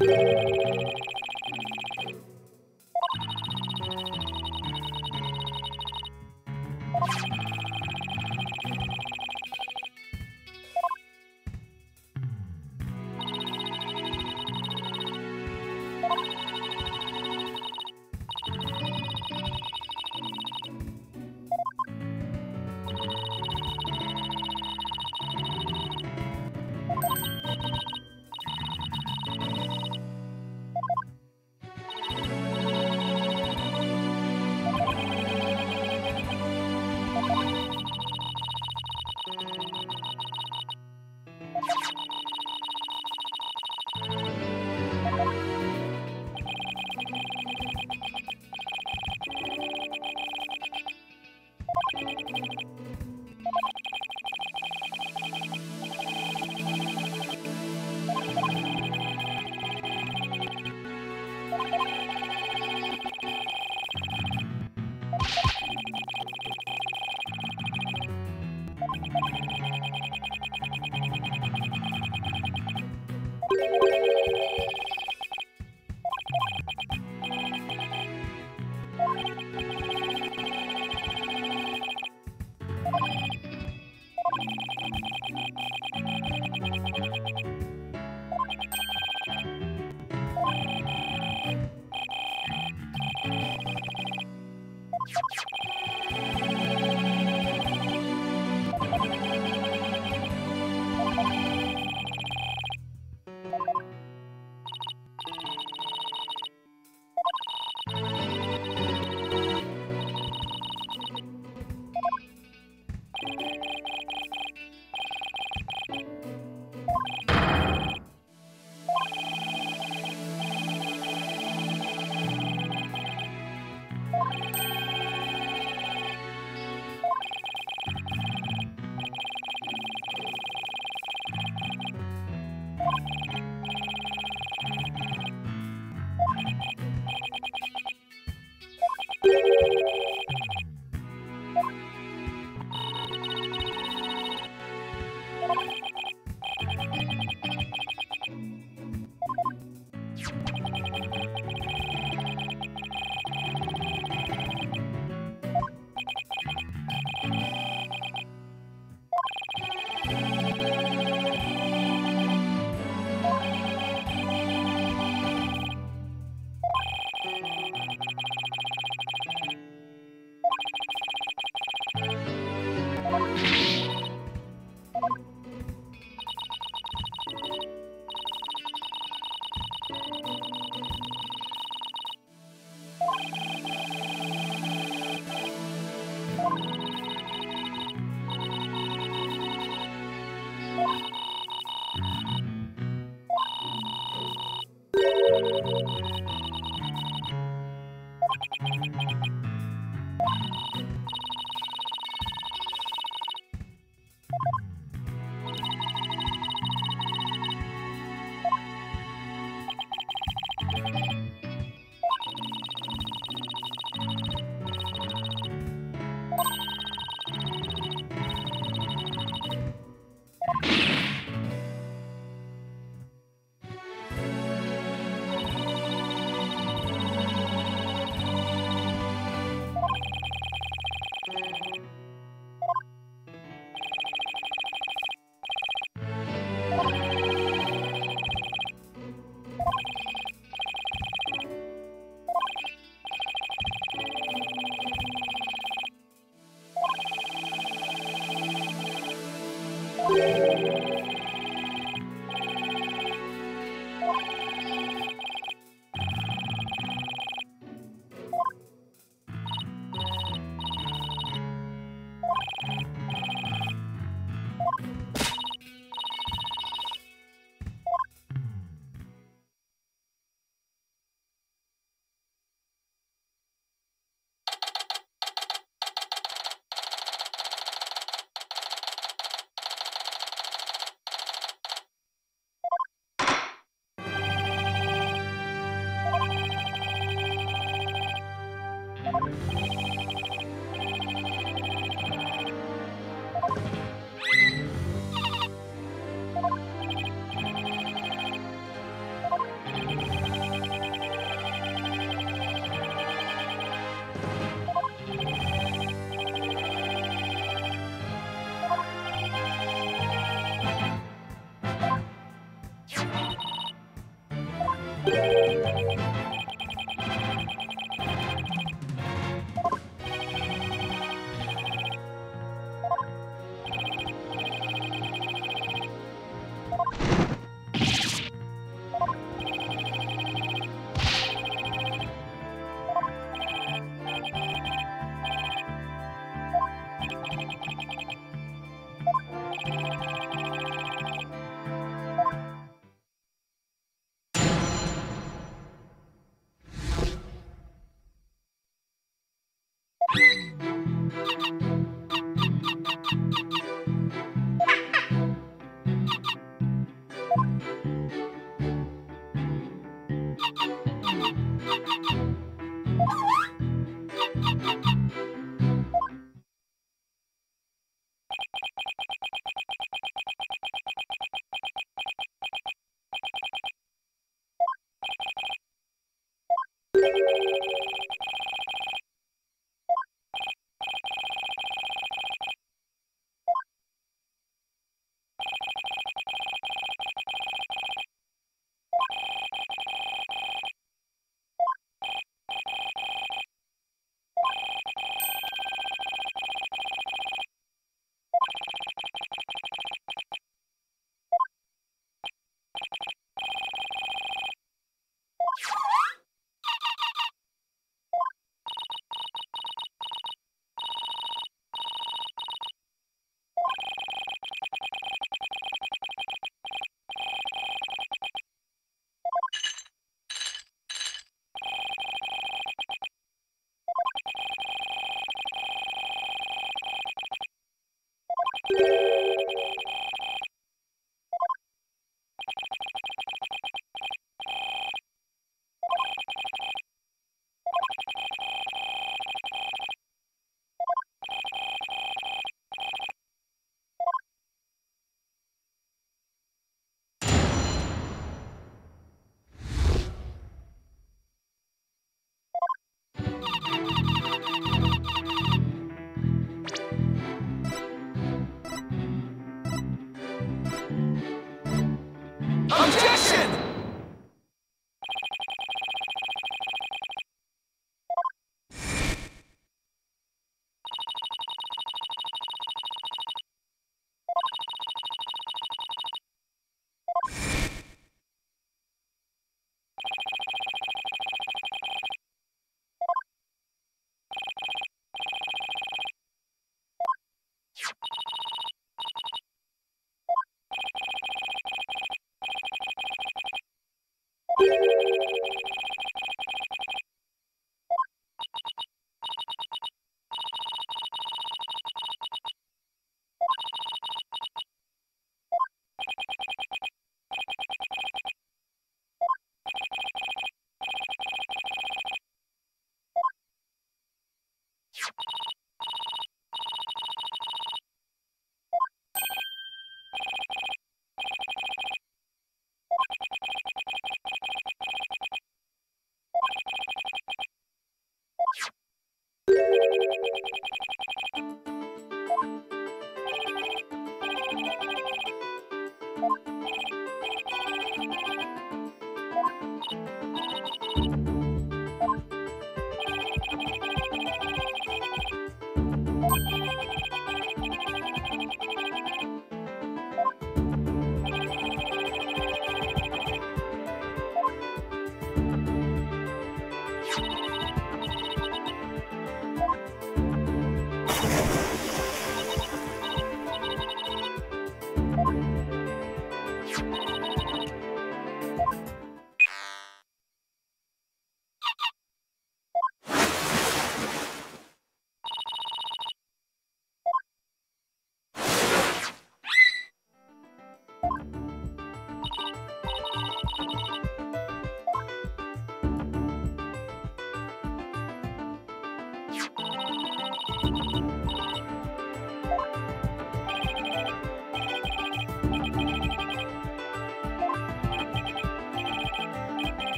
Música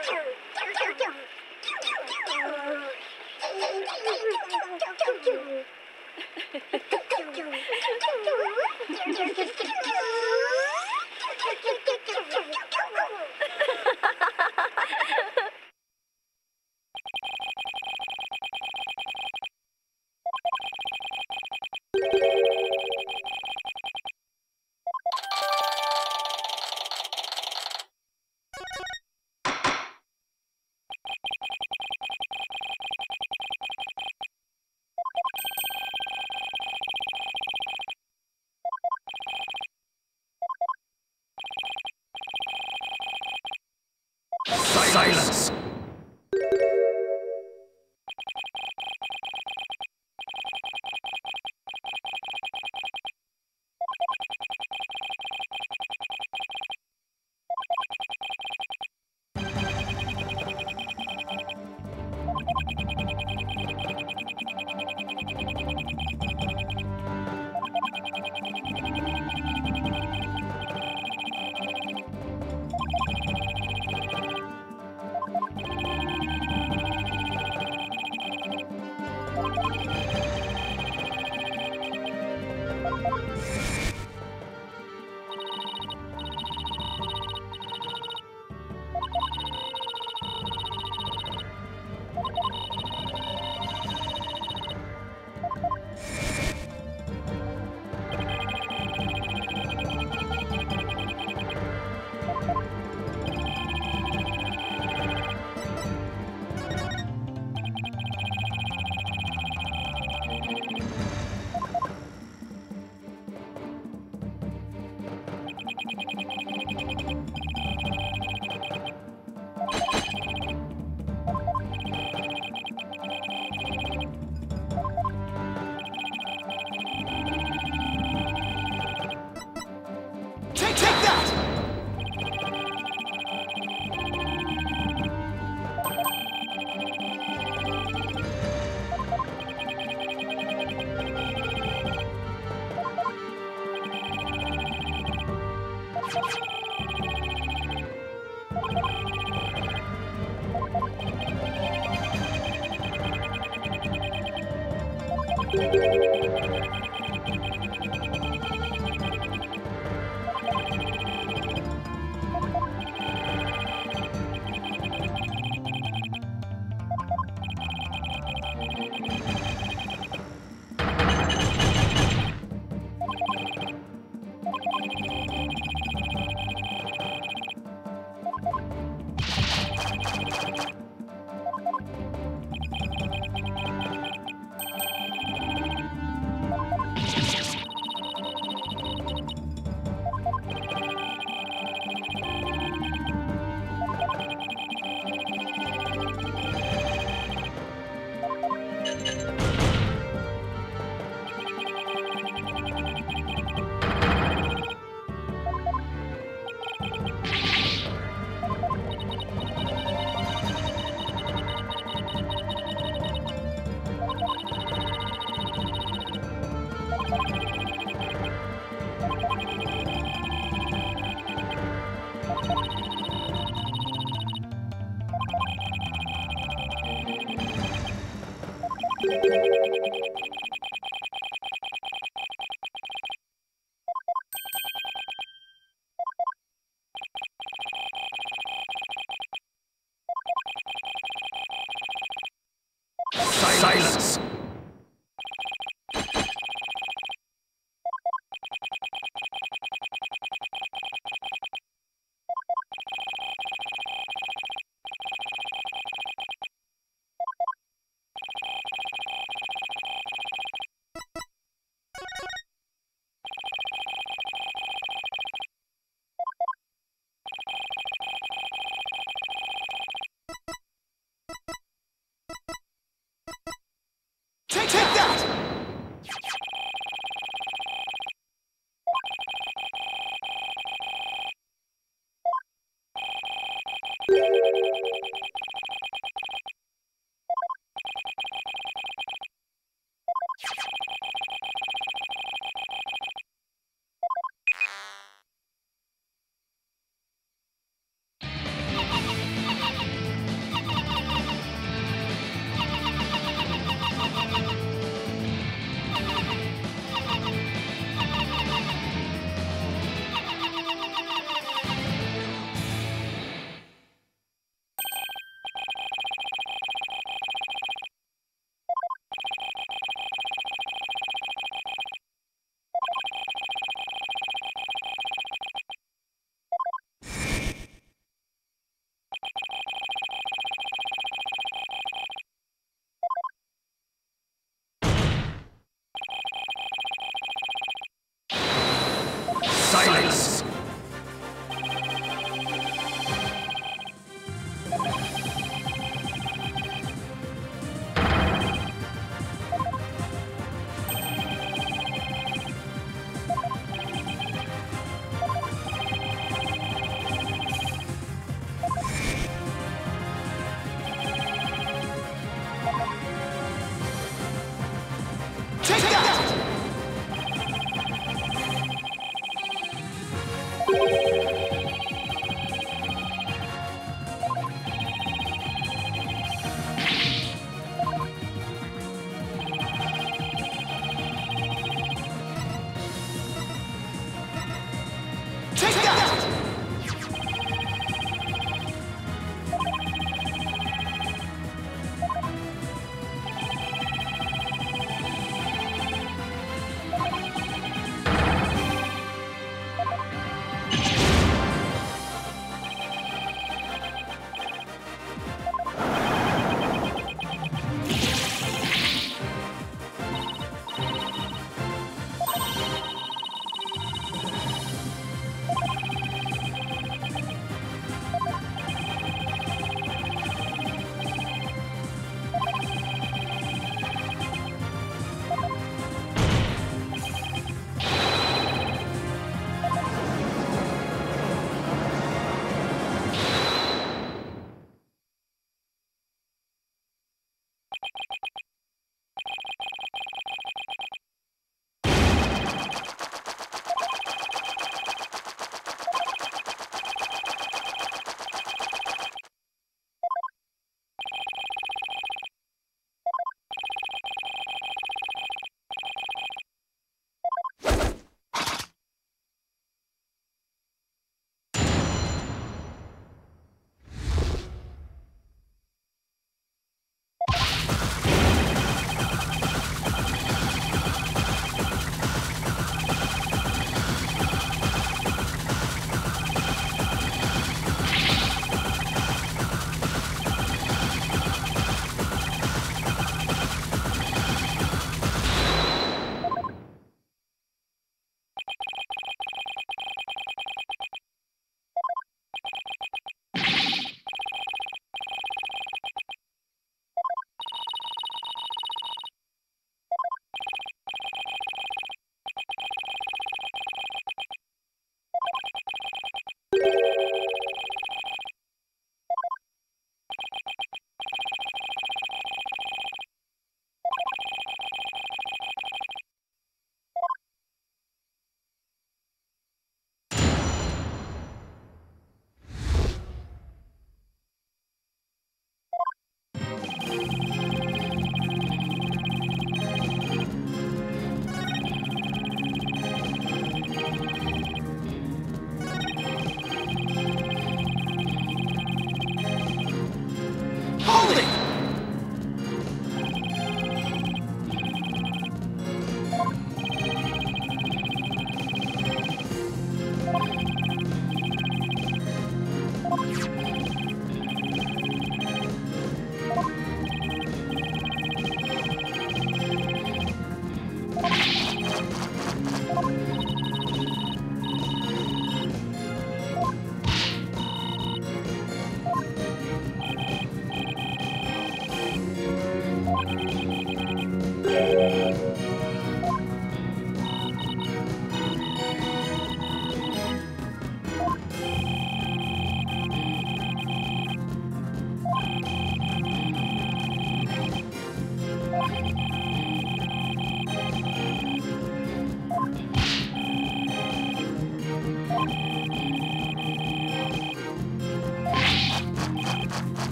Thank you.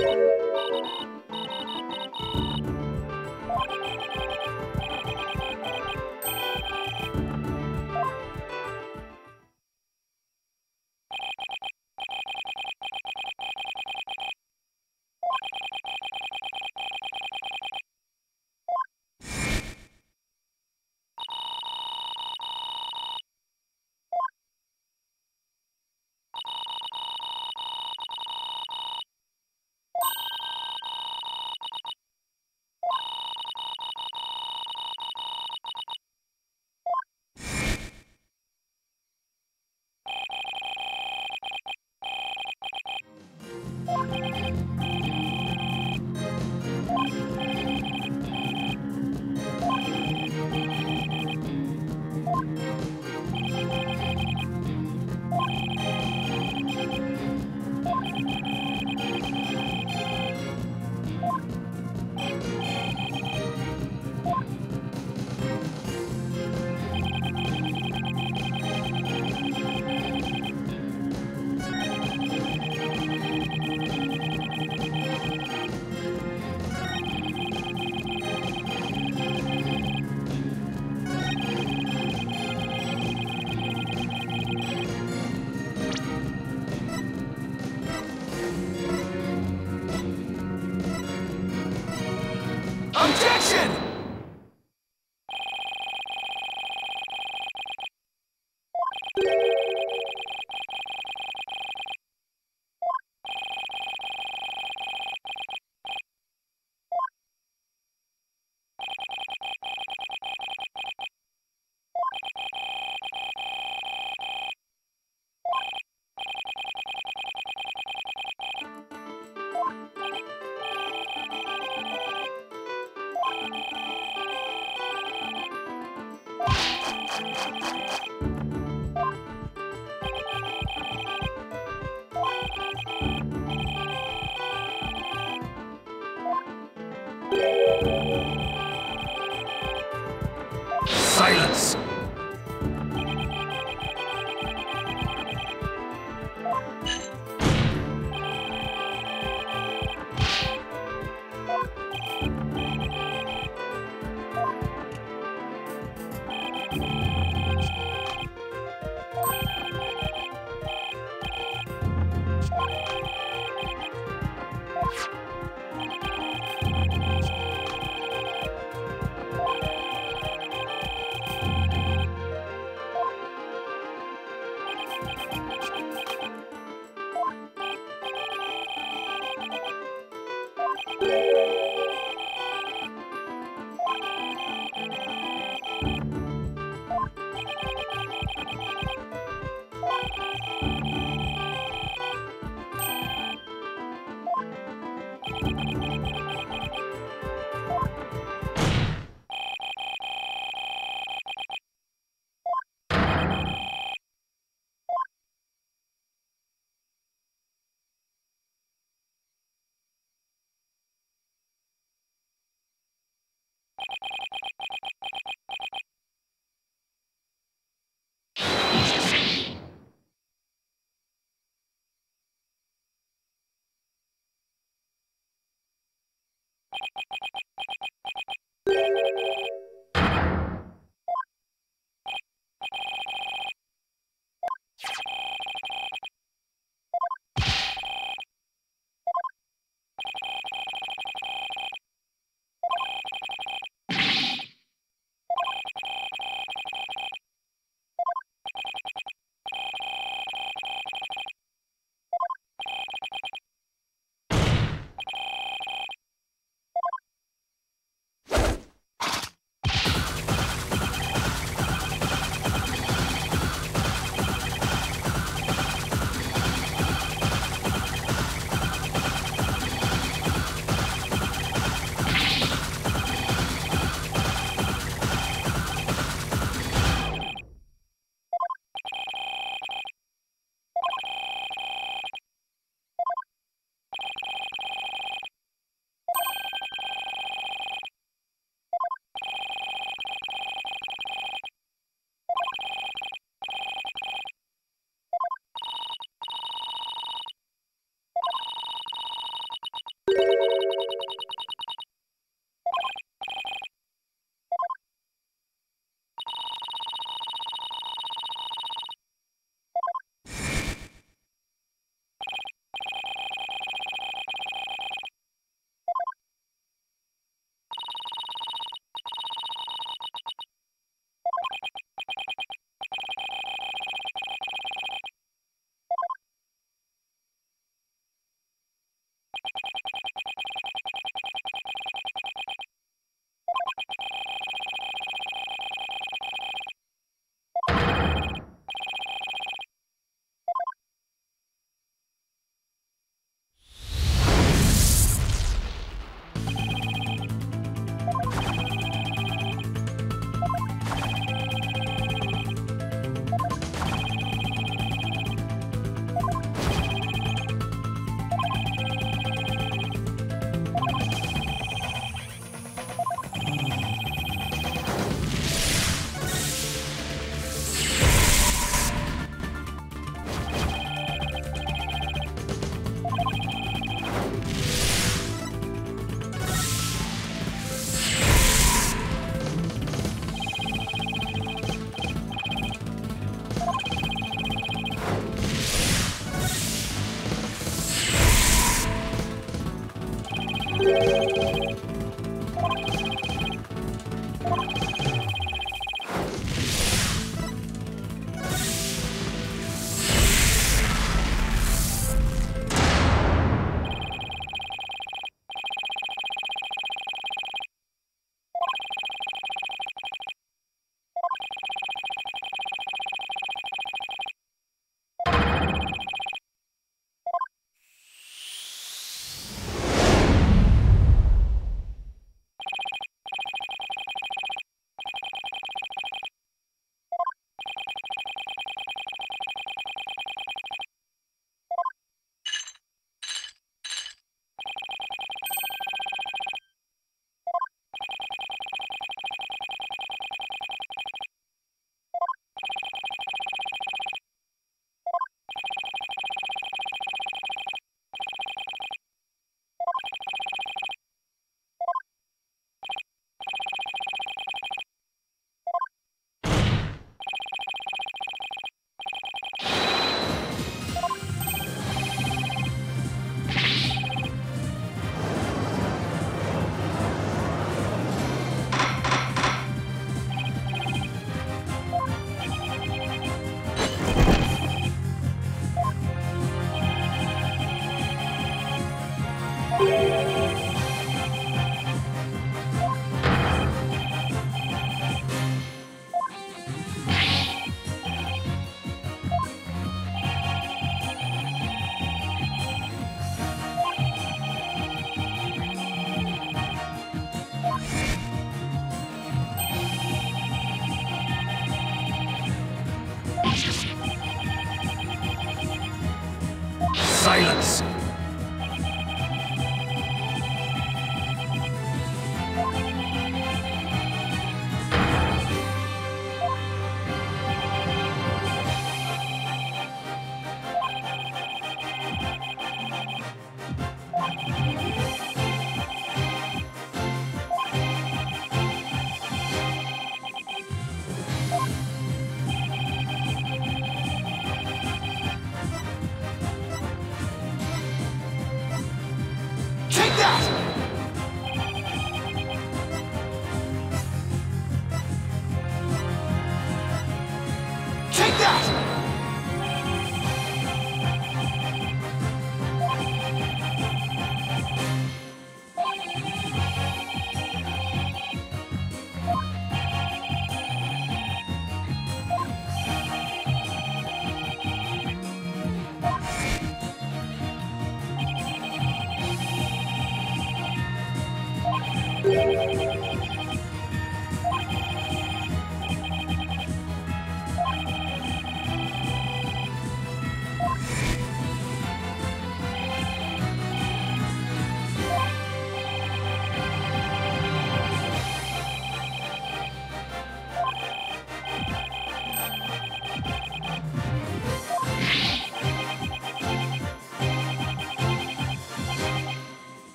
you.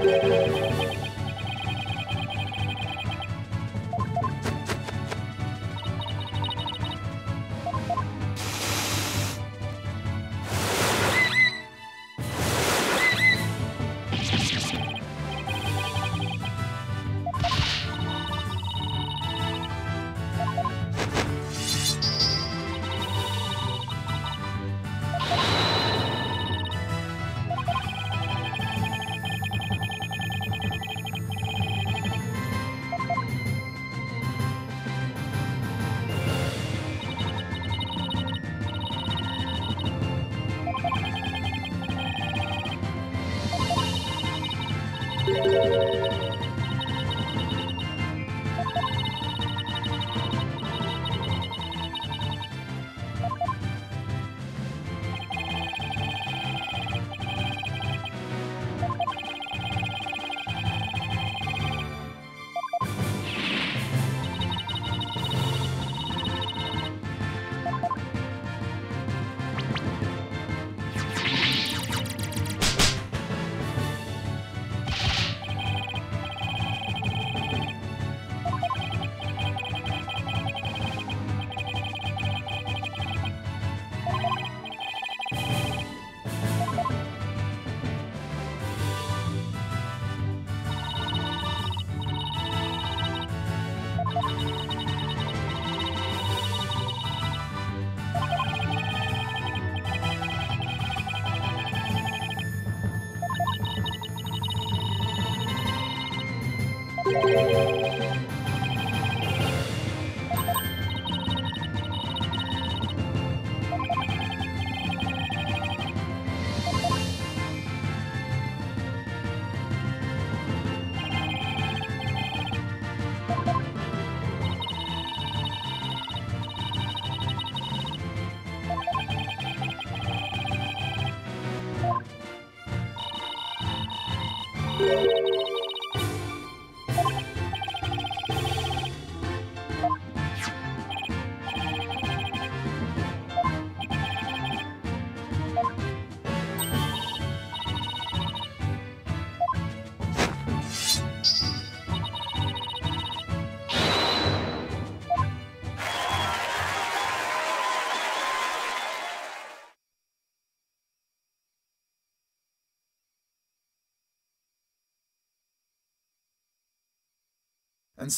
And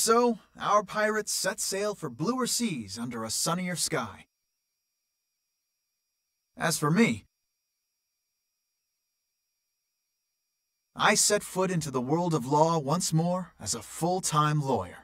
so, our pirates set sail for bluer seas under a sunnier sky. As for me, I set foot into the world of law once more as a full-time lawyer.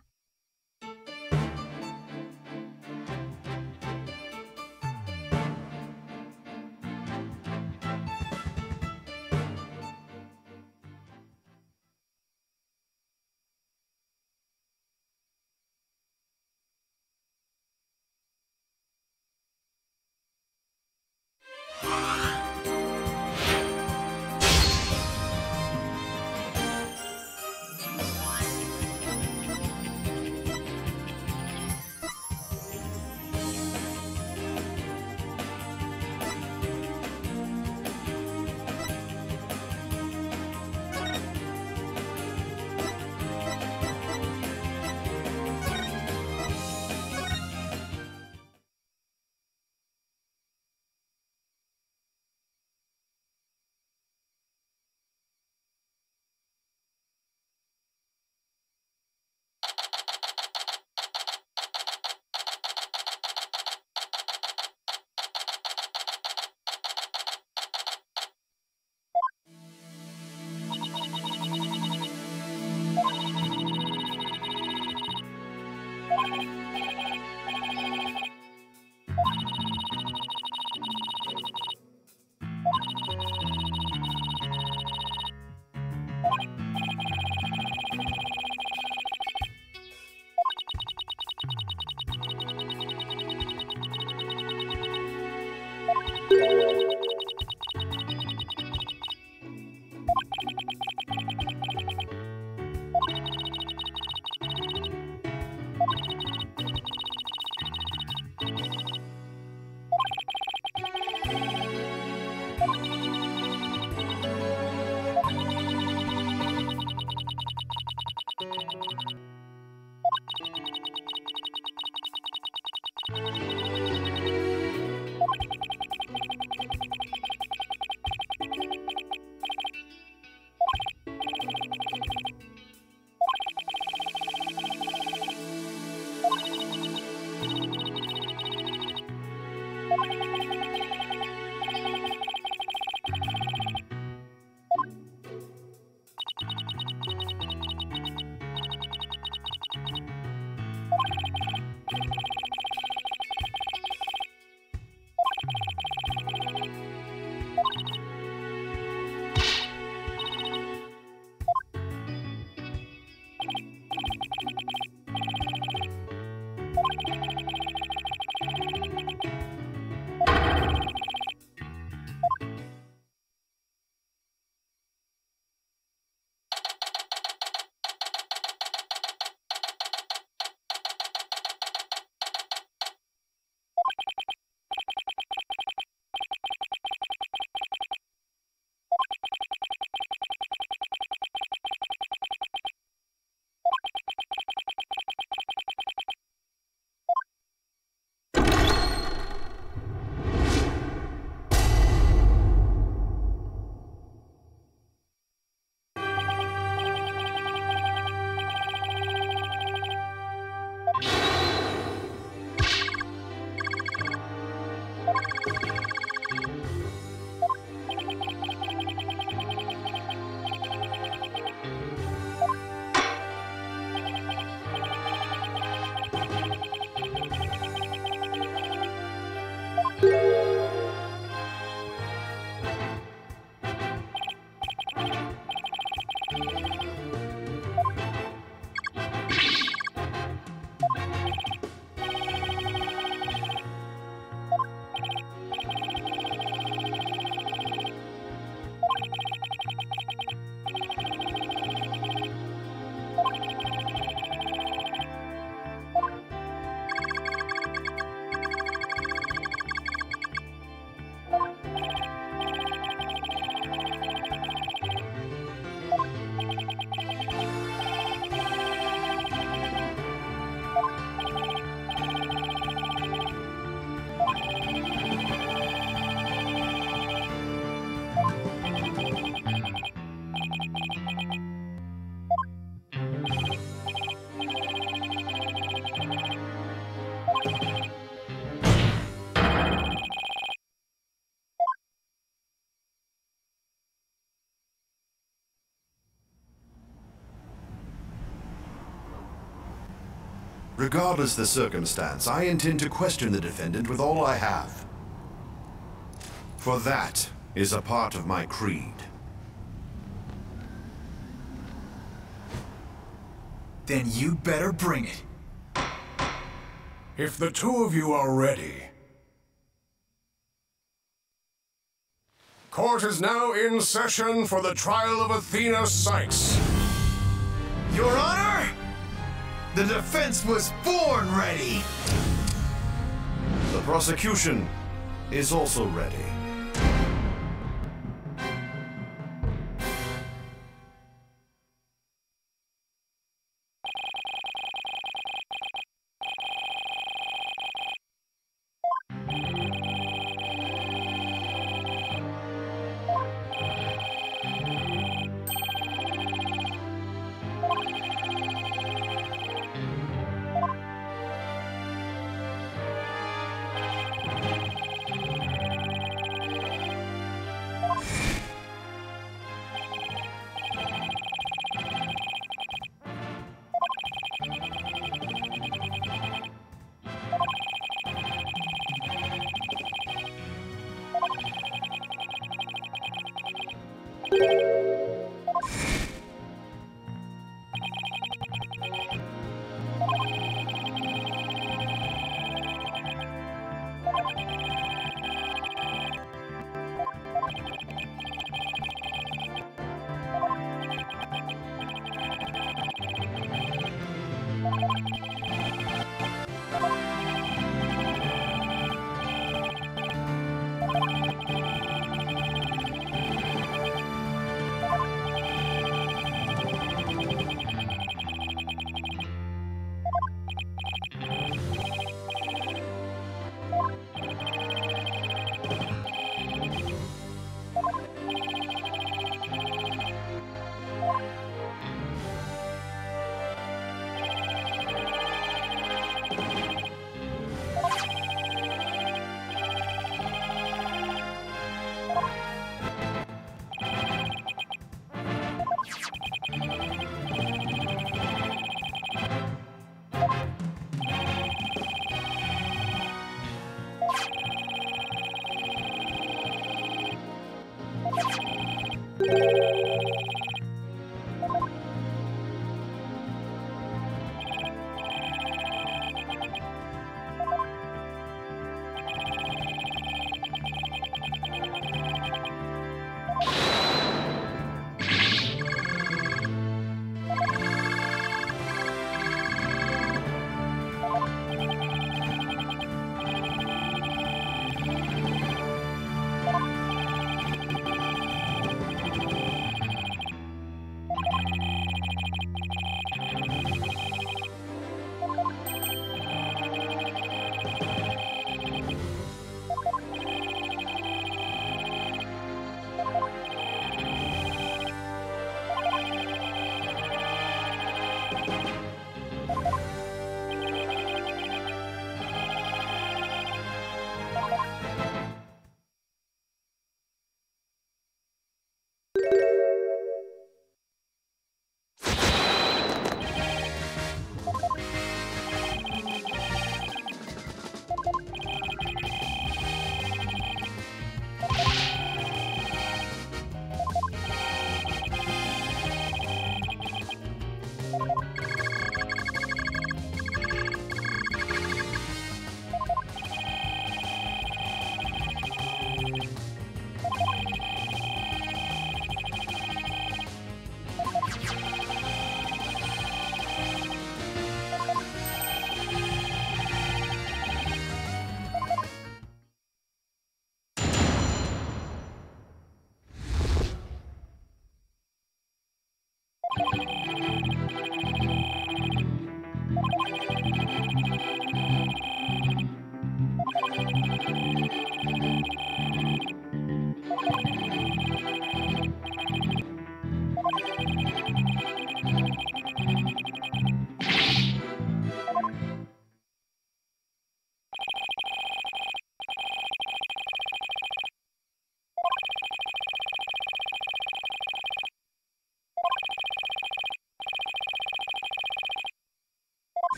Regardless the circumstance, I intend to question the defendant with all I have. For that is a part of my creed. Then you'd better bring it. If the two of you are ready. Court is now in session for the trial of Athena Cykes. Your Honor, the defense was born ready. The prosecution is also ready. you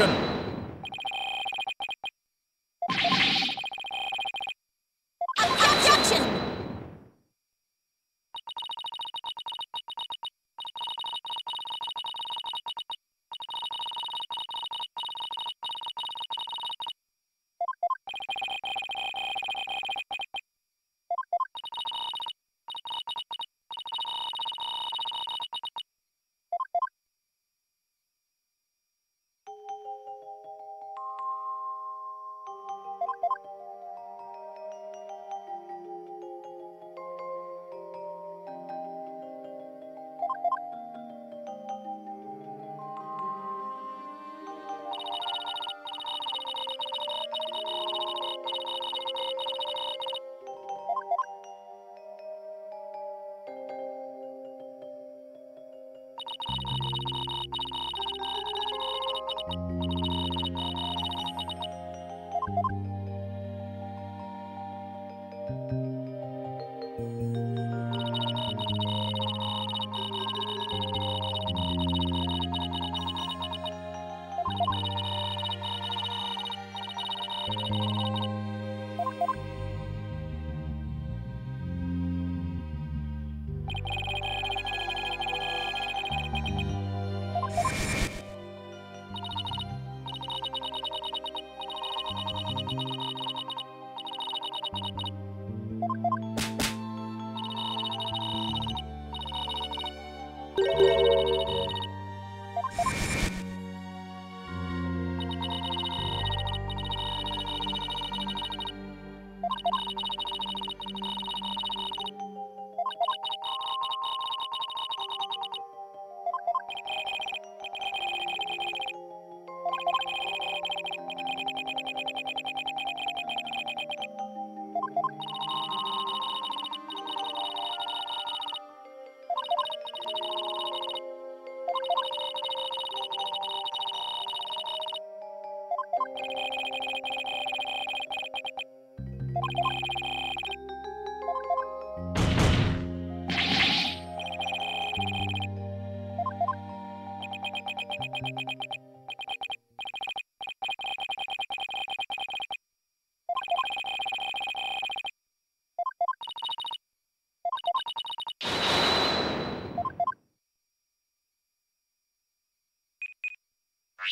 Objection!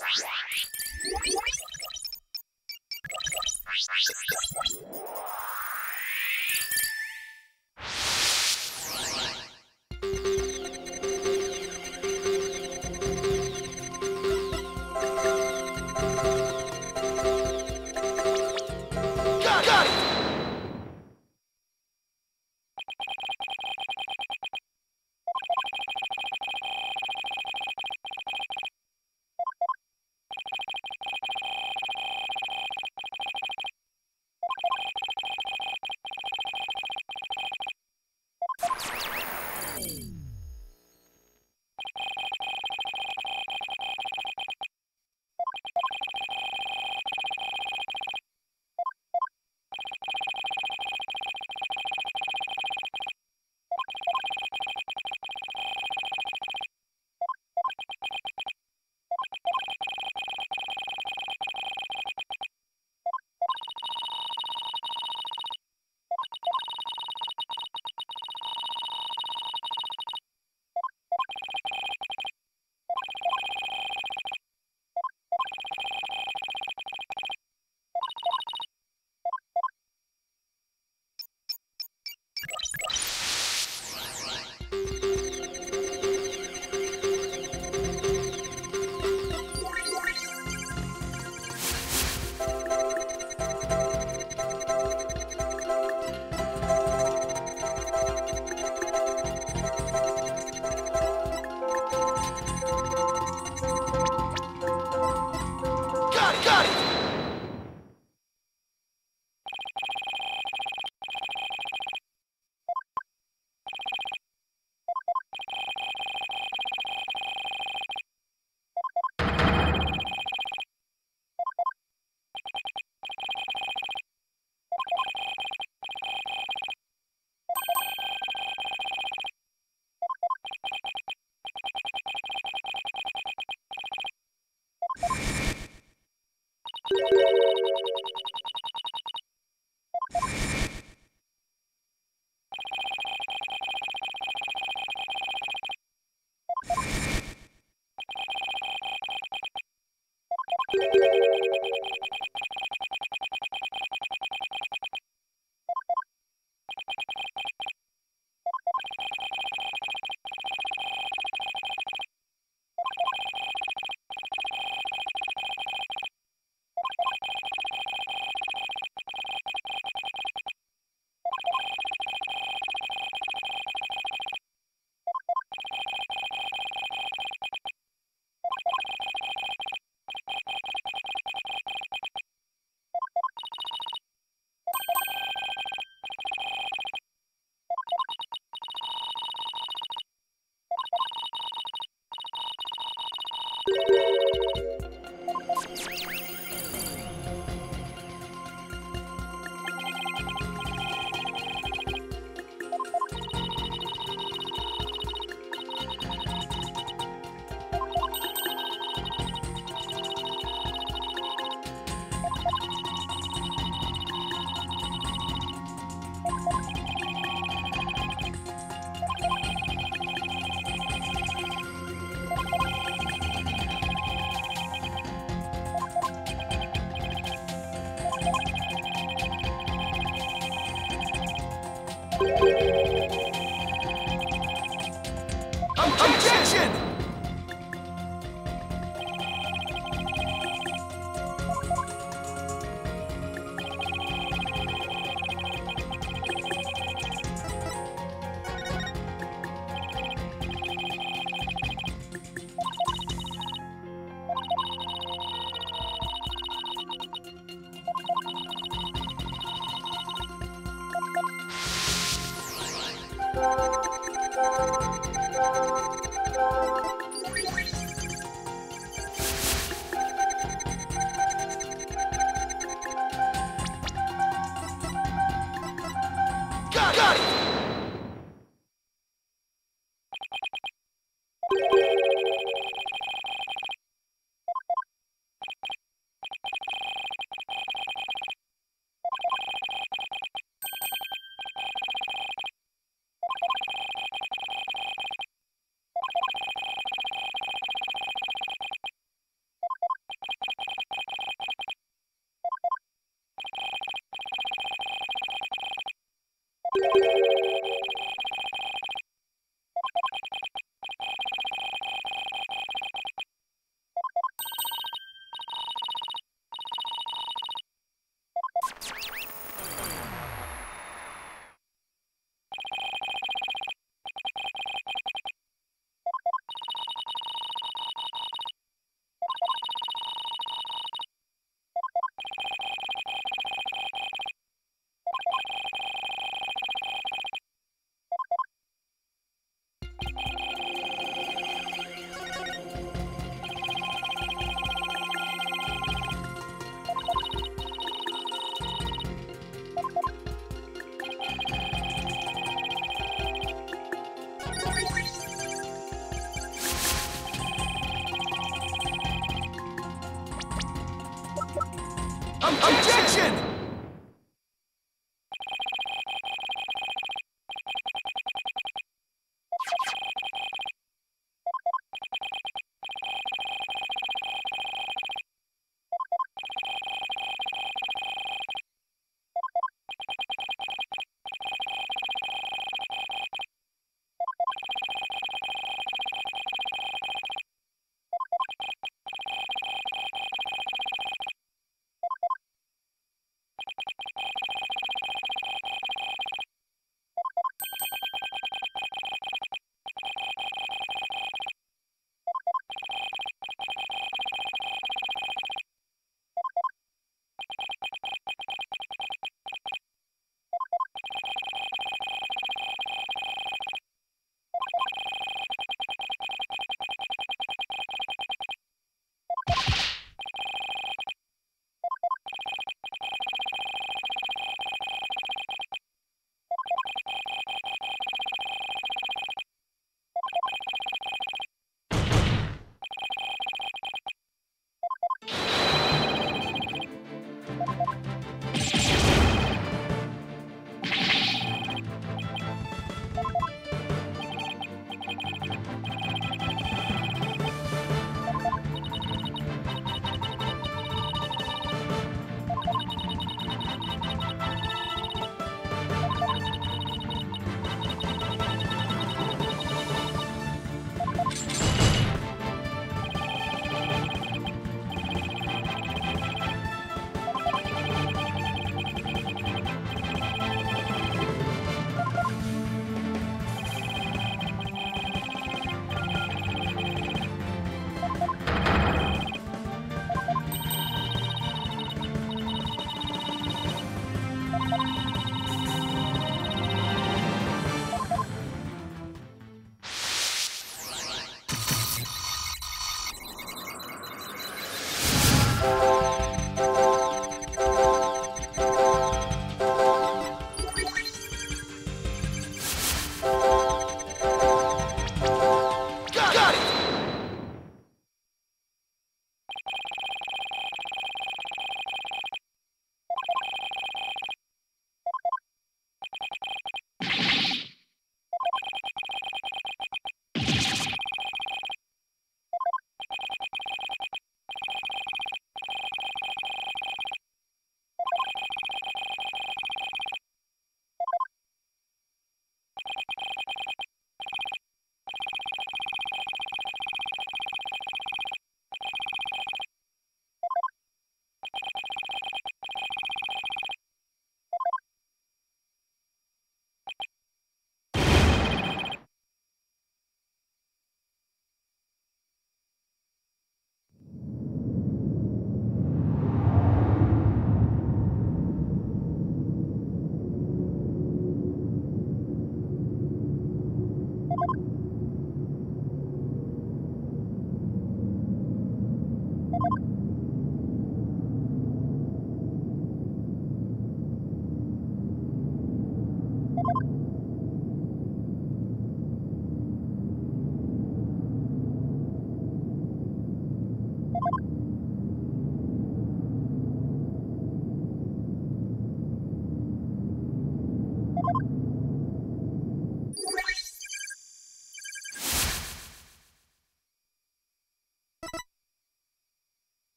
What?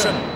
Objection!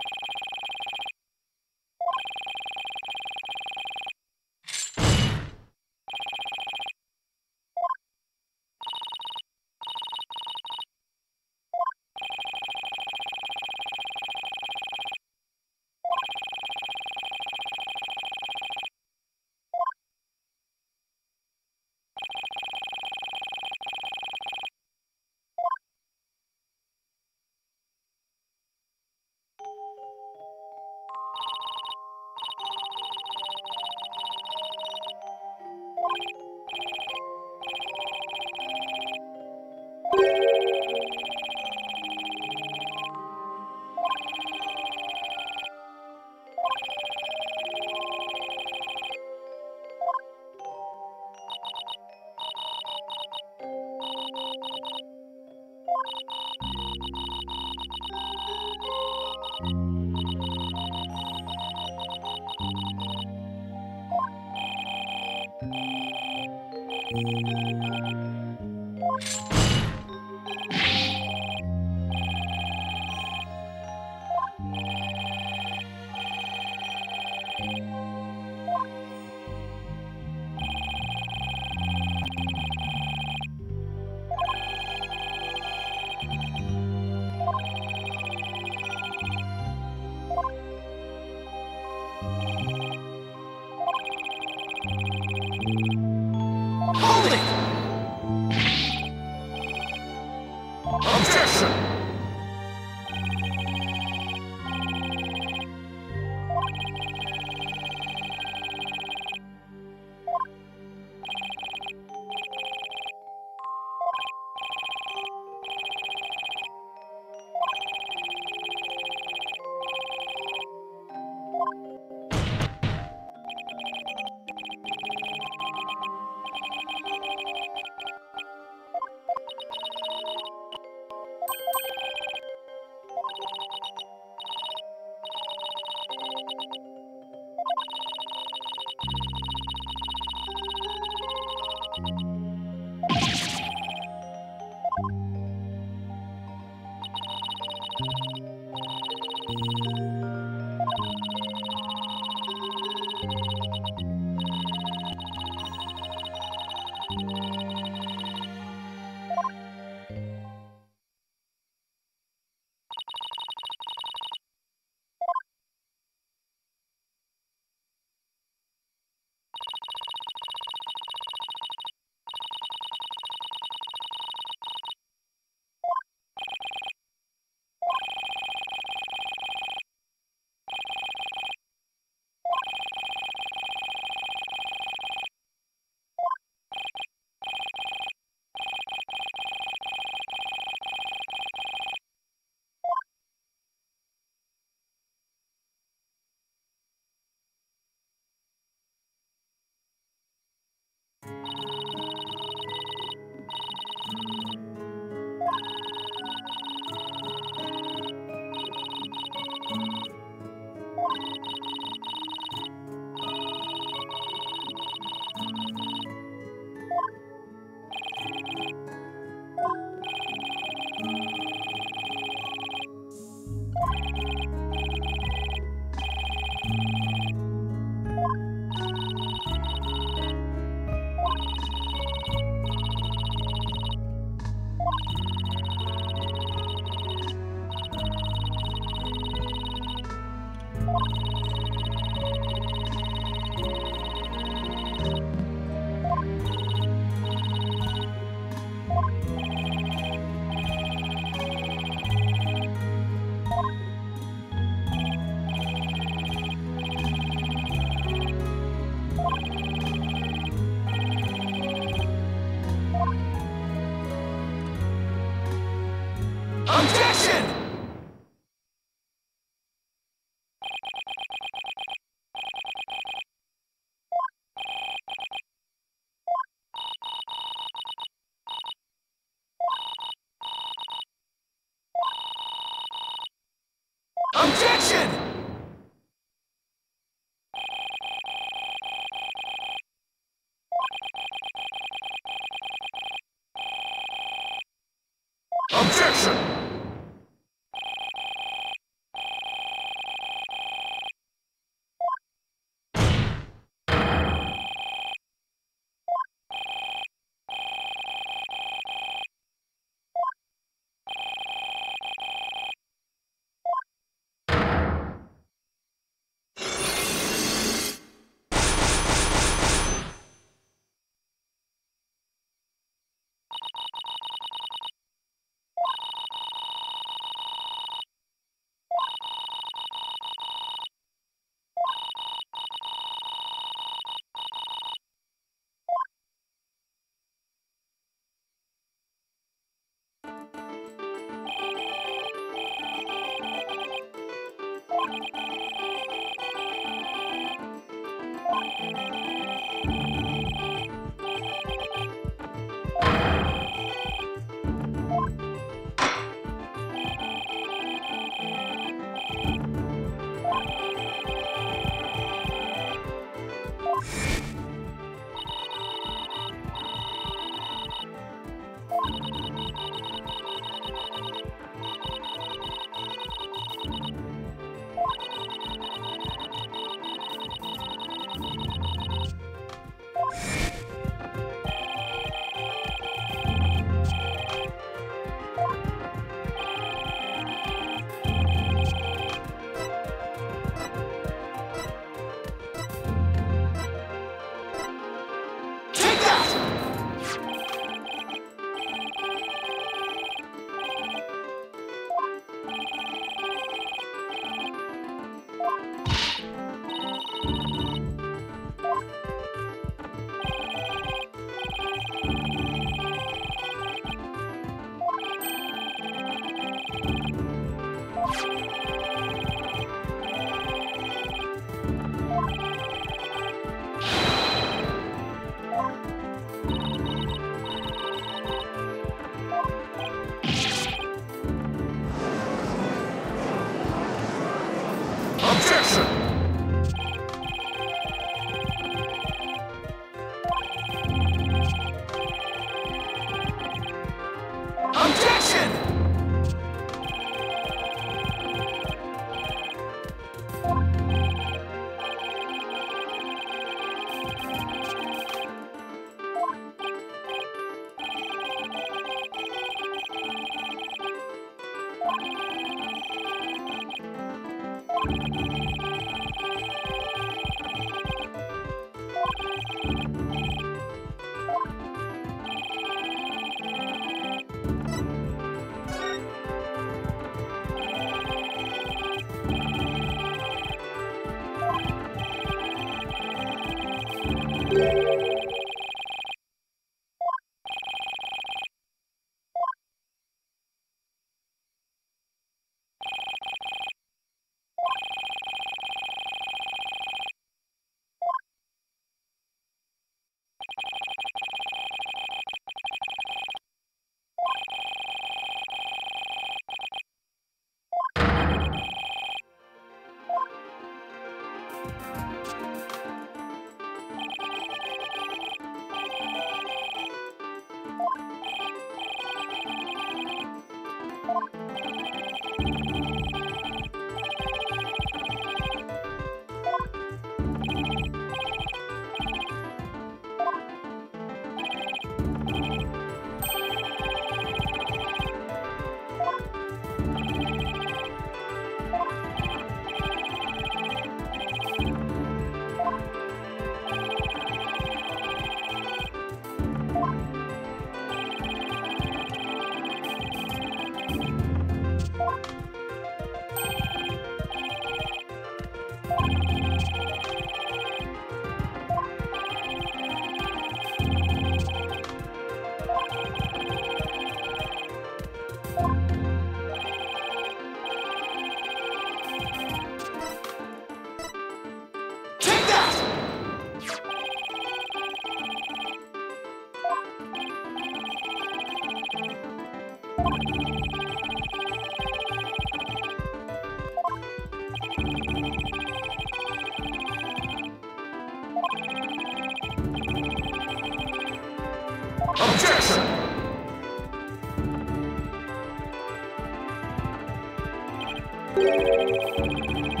Música